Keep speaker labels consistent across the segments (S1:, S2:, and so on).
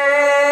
S1: Yeah.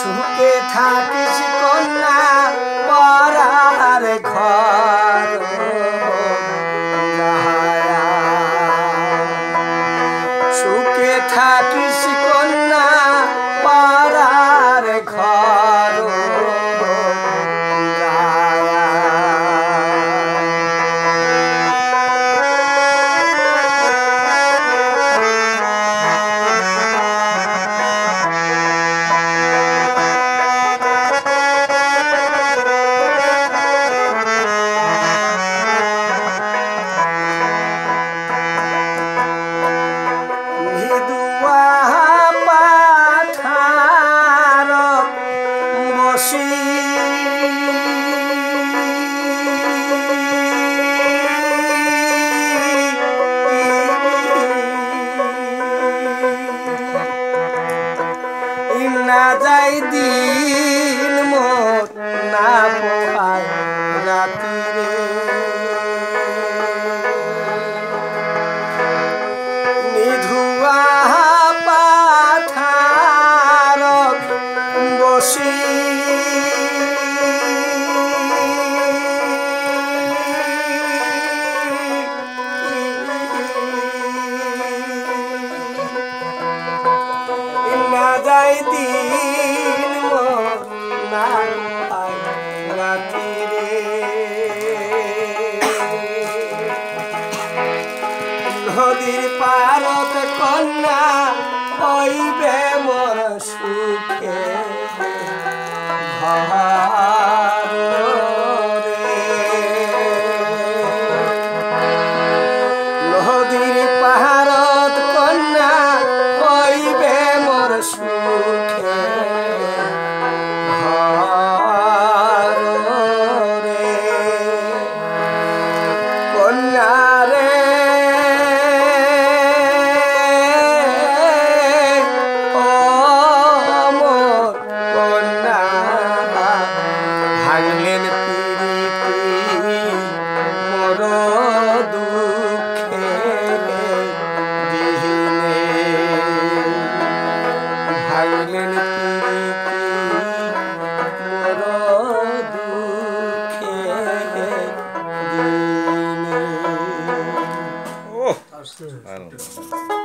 S1: সুখে থাকিস কন্যা পরার ঘর। some নদীর পারত কন্যা হইবে মর সুখে। নদীর পাহাড়ত কন্যা হইবে মর সুখে। কন্যা るほ。